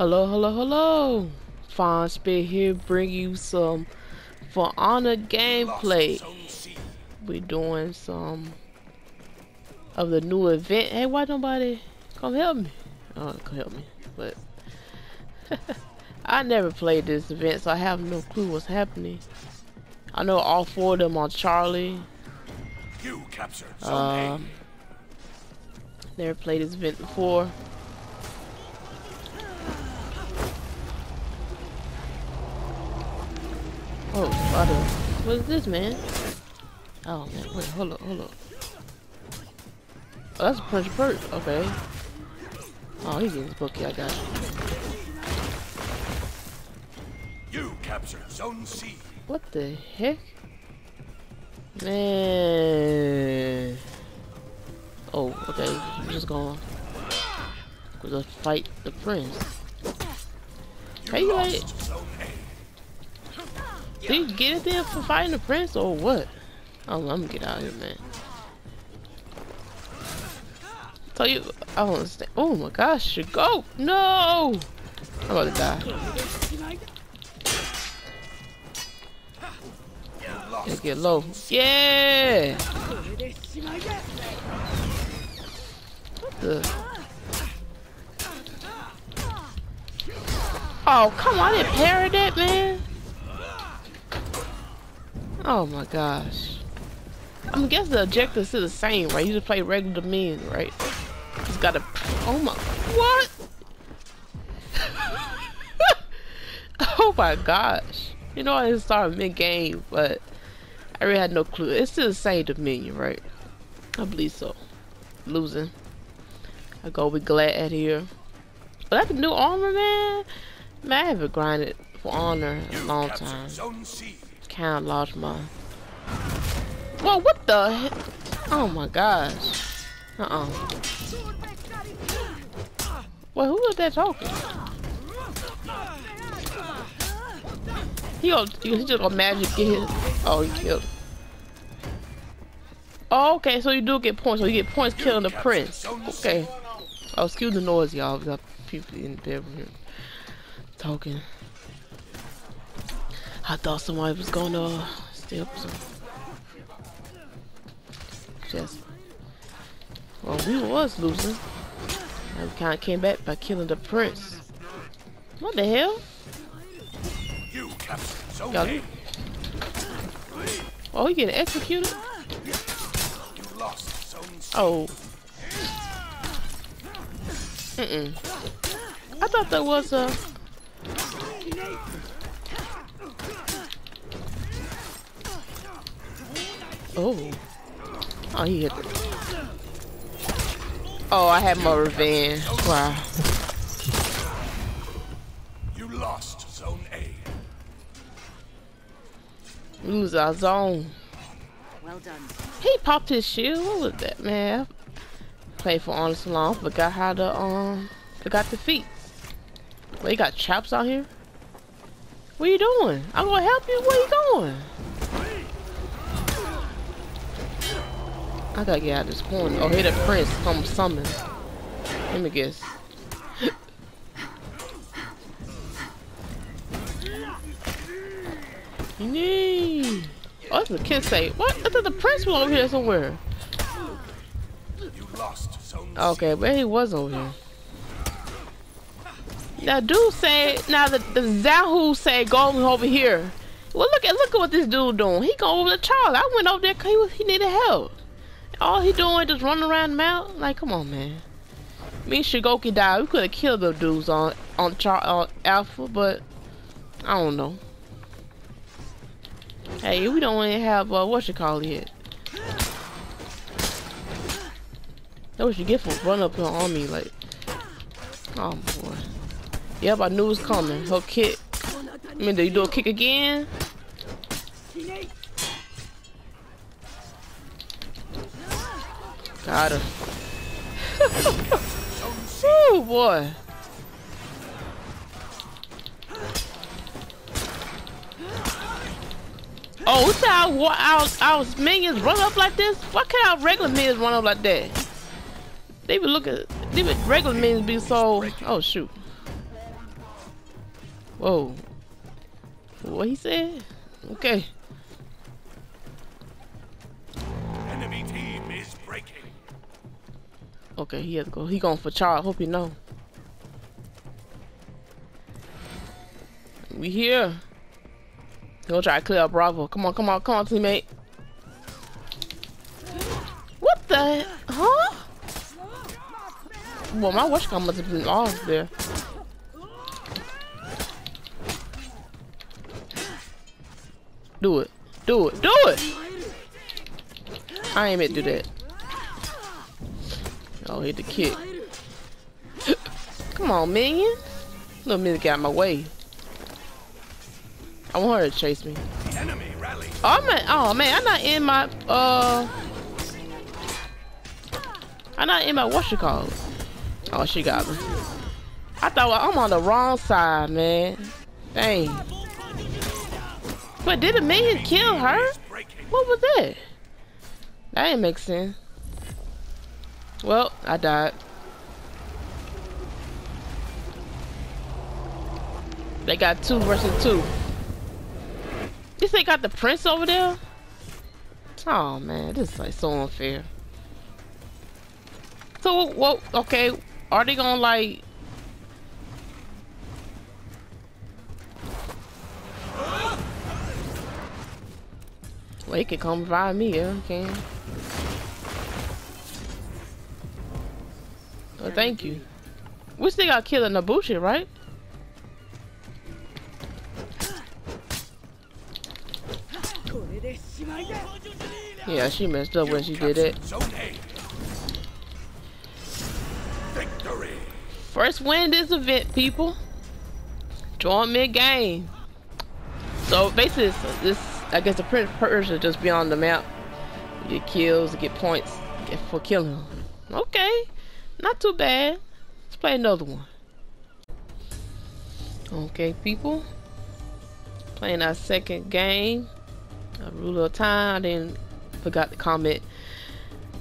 Hello, hello, hello. Fawnsphere here, bring you some For Honor gameplay. We doing some of the new event. Hey, why nobody come help me? Oh, come help me, but I never played this event, so I have no clue what's happening. I know all four of them on Charlie. You captured Um, never played this event before. Oh, father. What is this, man? Oh, man. Wait, hold up, hold up. Oh, that's a punch perk. Okay. Oh, he's getting his bookie. I got you. You captured Zone C. What the heck? Man. Oh, okay. I'm just gonna go to fight the prince. You Hey, you like- lost Zone A. Did you get it there for fighting the prince or what? Oh, I'm gonna get out of here, man. Tell you, I don't understand. Oh my gosh, you go! No! I'm about to die. Gotta get low. Yeah! What the? Oh, come on, I didn't parry that, man. Oh my gosh. I'm guessing the objectives are the same, right? You just play regular men, right? Just gotta. Oh my. What? oh my gosh. You know, I didn't start mid game, but I really had no clue. It's still the same Dominion, right? I believe so. Losing. I go with Glad here. But that's the new armor, man. Man, I haven't grinded for honor in a You long captured time. Zone C. Kind of lost my. Whoa, what the? Oh my gosh. Uh uh. Well, who was that talking? He gonna, he just gonna magic get his. Oh, he killed. Oh, okay, so you do get points. So you get points killing the prince. Okay. Oh, excuse the noise, y'all. We got people in the bedroom talking. I thought somebody was gonna uh, steal some. Just. Well, we was losing. And we kind of came back by killing the prince. What the hell? You Y'all- A. Oh, he getting executed? You lost Zone Oh. Mm-mm. I thought that was a... Oh. Oh, he hit Oh, I had my revenge. Wow. You lost Zone A. Lose our zone. Well done. He popped his shoe. What was that, man? Played for Honor Salon. Forgot how to, um, forgot the feet. Well, you got chops out here? What are you doing? I'm gonna help you. Where you going? I gotta get out of this corner. Oh, here the prince come summon. Let me guess. Nee. Oh, that's what the kid say. What? I thought the prince was over here somewhere. Okay, but he was over here. Now, dude say now the the Zahu say go over here. Well, look at look at what this dude doing. He go over to Charlie. I went over there 'cause he he needed help. All he doing just running around the mount. Like, come on, man. Me and Shugoki died. We could have killed those dudes on on Char on Alpha, but I don't know. Hey, we don't even have uh, what you call it. That what you get for run up on me like. Oh boy. Yep, I knew it was coming. Her kick. I mean, do you do a kick again? Got her. Woo, boy. Oh, said our, our, our minions run up like this? Why can't our regular minions run up like that? They be looking, they be regular minions be so, oh shoot. Whoa. What he said? Okay. Okay, he has to go. He going for Charles. Hope you know. We here. He gonna try to clear up Bravo. Come on, come on, come on, teammate. What the? Huh? Well, my watch gun must have been off there. Do it. Do it. Do it! I ain't meant to do that. Oh, hit the kick. Come on, minion. Little minion got my way. I want her to chase me. Enemy rally. Oh man, oh man, I'm not in my uh I'm not in my what you call it. Oh she got me. I thought well, I'm on the wrong side, man. Dang. But did a minion kill her? What was that? That didn't make sense. Well, I died. They got two versus two. This they got the prince over there? Oh man, this is like so unfair. So, well, okay, are they gonna like... Well, he could come by me, yeah, okay. Well, thank you. We still got killing Nobushi, right? Yeah, she messed up when she did it. First win this event, people. Join mid game. So basically, this I guess the Prince Persia just be on the map. You get kills, you get points get for killing. Okay, not too bad. Let's play another one. Okay, people. Playing our second game. A rule of time. I didn't forgot to comment.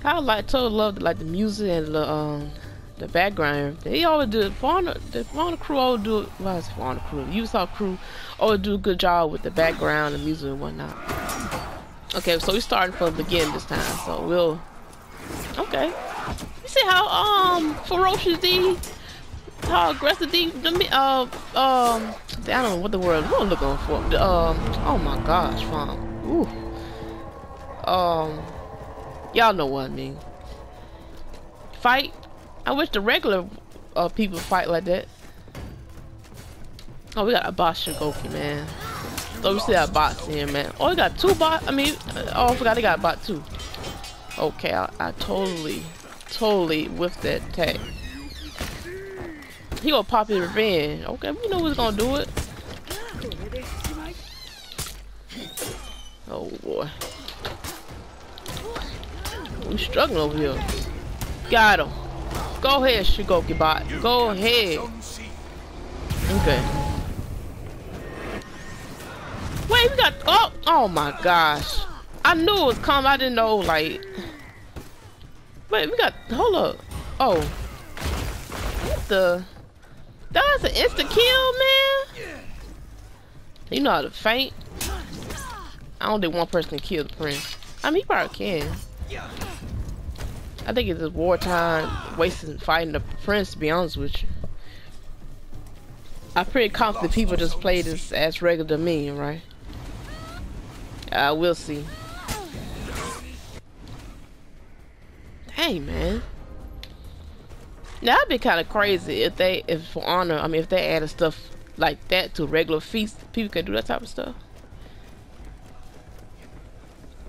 I like totally love like the music and the um the background. They always do. Fauna, the Fauna crew always do. Well, it's Fauna crew. Ubisoft crew always do a good job with the background and music and whatnot. Okay, so we're starting from the beginning this time. So we'll. Okay. You see how um ferocious the how aggressive the the uh um I don't know what the word I'm looking for. Um oh my gosh, fam. Ooh. Um y'all know what I mean. Fight. I wish the regular uh people fight like that. Oh, we got a boss Shugoki, man. So we still have bots here, man. Oh, we got two bots. I mean, oh, I forgot they got bot too. Okay, I, I totally, totally with that tag. He gonna pop his revenge. Okay, we know who's gonna do it. Oh boy. We struggling over here. Got him. Go ahead, Shugoki bot. Go ahead. Okay. Wait, we got. Oh, oh my gosh. I knew it was coming. I didn't know, like. Wait, we got. Hold up. Oh. What the? That's an instant kill, man. You know how to faint. I don't think one person can kill the prince. I mean, he probably can. I think it's just wartime, wasting fighting the prince. To be honest with you. I'm pretty confident people just play this as regular me, right? I will see. Hey, man. Now, that'd be kind of crazy if they, if for honor, I mean, if they added stuff like that to regular feasts, people could do that type of stuff.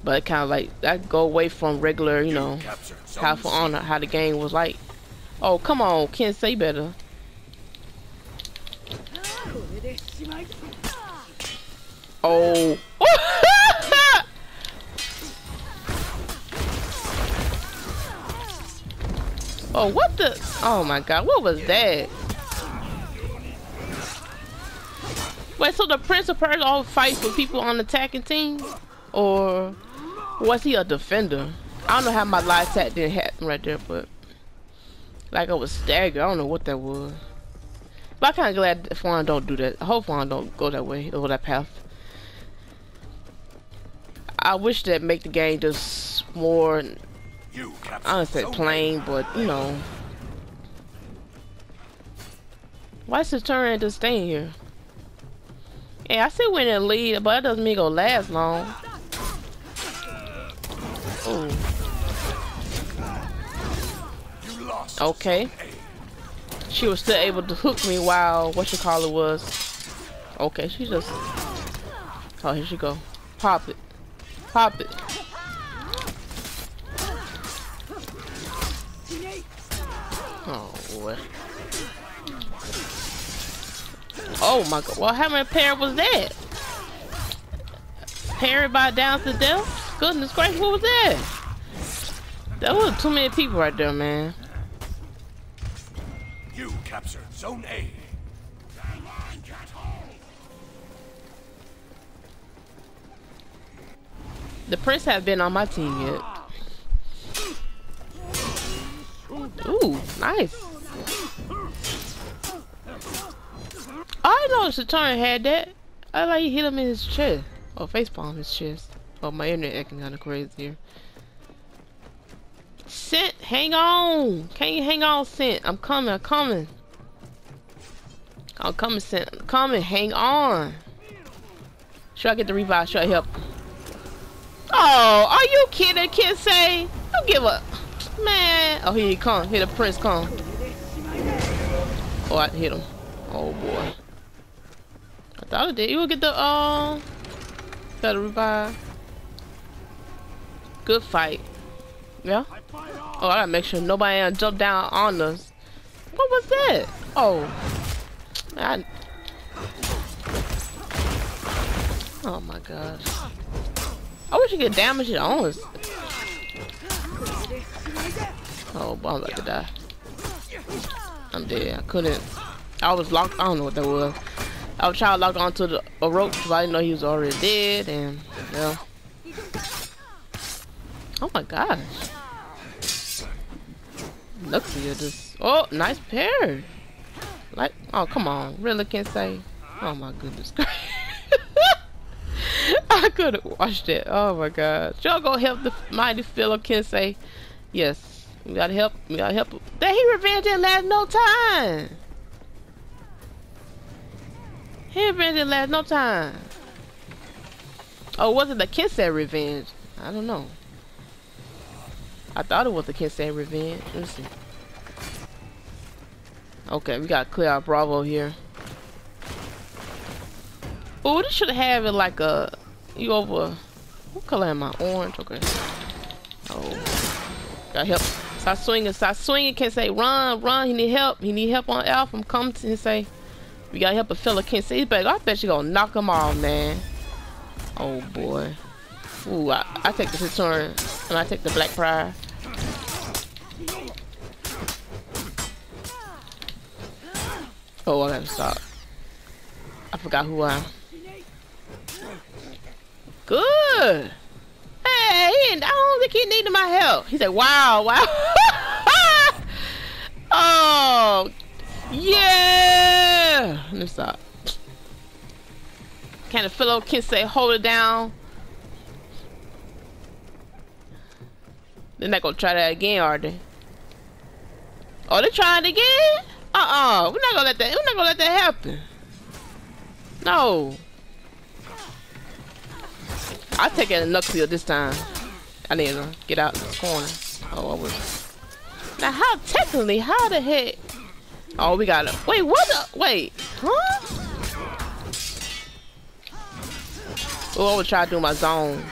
But kind of like that go away from regular, you know, how for honor, how the game was like. Oh, come on, can't say better. Oh. Oh, what the? Oh my God, what was that? Wait, so the Prince of Persia all fights with people on attacking team, or was he a defender? I don't know how my live attack didn't happen right there, but like I was staggered. I don't know what that was. But I'm kind of glad one don't do that. I hope one don't go that way, over that path. I wish that make the game just more, I don't say plain, but you know. Why is the turn just staying here? Yeah, I see when it lead, but that doesn't mean it gonna last long. Ooh, okay. She was still able to hook me while what you call it was. Okay, she just. Oh, here she go. Pop it. Pop it. Oh boy. Oh my god. Well, how many pair was that? Parry by down to death? Goodness gracious, what was that? That was too many people right there, man. You captured Zone A. The prince have been on my team yet. Ooh, nice. I know Saturn had that. I like hit him in his chest. Or facepalm his chest. Oh, my internet acting kind of crazy here. Scent, hang on. Can you hang on, Scent? I'm coming, I'm coming. I'm coming, Scent. I'm coming, hang on. Should I get the revive? Should I help? Oh, are you kidding, Kid say? Don't give up. Man. Oh, here he come. Here the prince come. Oh, I hit him. Oh, boy. I thought I did. You will get the, um, got revive. Good fight. Yeah? Oh, I gotta make sure nobody uh, jump down on us. What was that? Oh. I... Oh my gosh. I wish you could damage it on us. Oh, boy, I'm about to die. I'm dead. I couldn't. I was locked. I don't know what that was. I was trying to lock onto the a rope because I didn't know he was already dead. And yeah. Oh my gosh. Looks at this. Oh, nice pair. Like, oh come on, really Kensei. Oh my goodness. I could have watched it. Oh my god. Y'all go help the mighty Kensei yes. We gotta help. We gotta help. That he revenge didn't last no time. He revenge didn't last no time. Oh, was it the Kensei revenge? I don't know. I thought it was the Kensei revenge. Let's see. Okay, we gotta clear out Bravo here. Oh, this should have it like a you over. What color am I? Orange. Okay. Oh, got help. Stop swinging. Stop swinging. Kensei run, run. He need help. He need help on Alpha. I'm coming to and say we gotta help a fella. Kensei back. I bet you gonna knock him off, man. Oh boy. Ooh, I, I take the Saturn and I take the Black Prior. Oh, I gotta stop. I forgot who I am. Good. Hey, he I don't think he needed my help. He said, wow, wow. oh, yeah. Let me stop. Kind of fellow Kensei, hold it down. They're not gonna try that again, are they? Oh, they trying again? Uh-uh. We're not gonna let that. We're not gonna let that happen. No. I take it a Nuxia this time. I need to get out the corner. Oh, I was. Now, how technically? How the heck? Oh, we got it. Wait, what the? Wait, huh? Oh, I was trying to do my zone.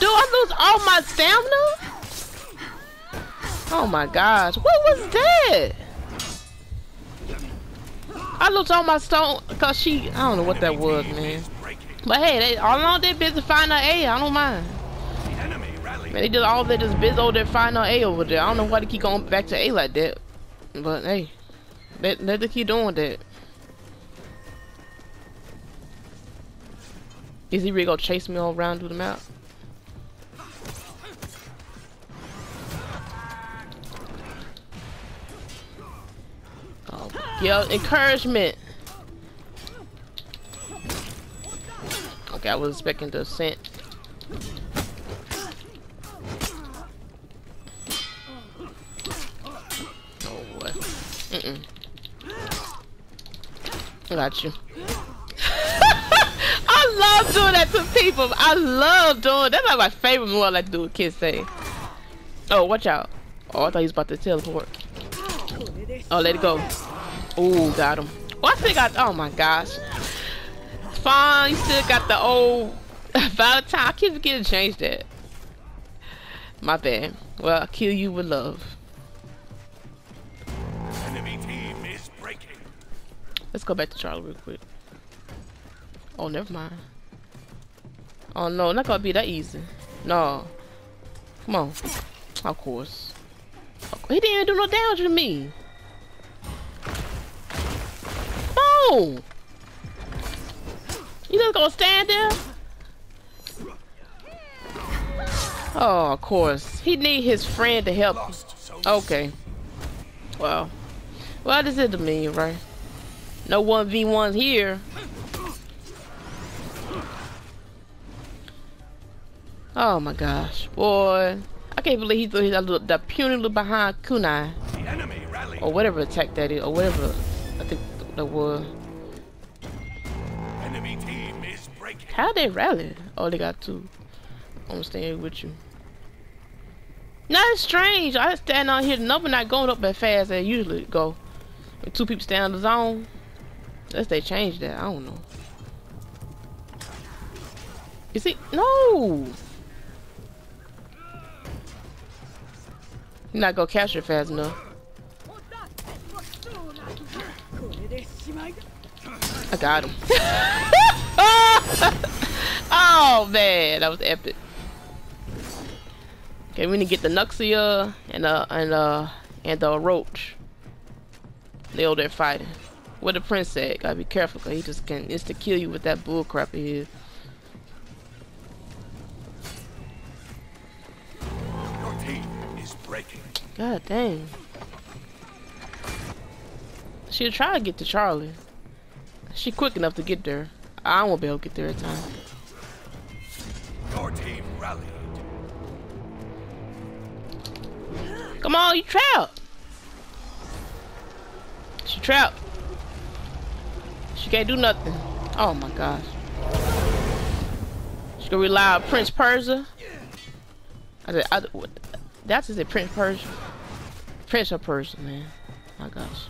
Do I lose all my stamina? Oh my gosh, what was that? I looked on my stone because she, I don't know what that was, man. But hey, they all along they busy finding A. I don't mind. Man, they just all they just busy over there finding A over there. I don't know why they keep going back to A like that. But hey, let, let them keep doing that. Is he really gonna chase me all around through the map? Oh, encouragement. I was expecting the scent. Oh boy. Mm-mm. Got you. I love doing that to people. I love doing that's like my favorite move I like to do with kids say. Oh, watch out. Oh, I thought he was about to teleport. Oh, let it go. Oh, got him. Oh, I still got, oh my gosh. Fine, you still got the old Valentine. I keep forgetting to change that. My bad. Well, I'll kill you with love. Enemy team is breaking. Let's go back to Charlie real quick. Oh, never mind. Oh no, not gonna be that easy. No. Come on. Of course. He didn't even do no damage to me. No! You just gonna stand there? Oh, of course. He need his friend to help. Okay. Well. Well, this is the menu, right? No 1v1 here. Oh my gosh. Boy. I can't believe he threw his little, the puny little behind kunai. The enemy. Or whatever attack that is. Or whatever I think that was. How they rally? Oh, they got two. I'm staying with you. Not strange. I stand out here, number not going up as fast as usually go. When two people stand in the zone. Unless they change that, I don't know. Is it? No! You're not gonna capture it fast enough. I got him. oh man, that was epic. Okay, we need to get the Nuxia and uh and uh and the roach. They over there fighting. Where the prince at? Gotta be careful, cause he just can insta kill you with that bull crap he is. Your team is breaking. God dang. She'll try to get to Charlie. She quick enough to get there. I won't be able to get there in time. On, you trapped. She trapped. She can't do nothing. Oh my gosh. She gonna rely on Prince Persia. I said, I, what, that's just a Prince Persia. Prince of Persia, man. My gosh.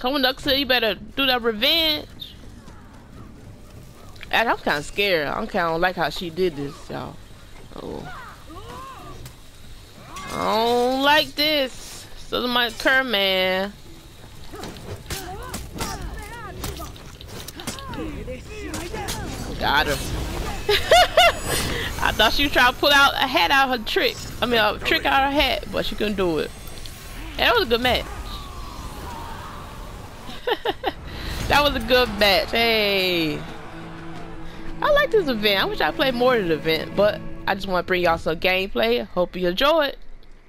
Come on, Duxie, you better do that revenge. And I'm kind of scared. I'm kind of like how she did this, y'all. Oh. I don't like this. So my occur, man. Got her. I thought she was trying to pull out a hat out her trick. I mean, a trick out her hat, but she couldn't do it. And that was a good match. that was a good match. Hey. I like this event. I wish I played more of the event, but I just want to bring y'all some gameplay. Hope you enjoy it.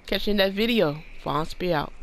Catch you in that video. Fawnsphere out.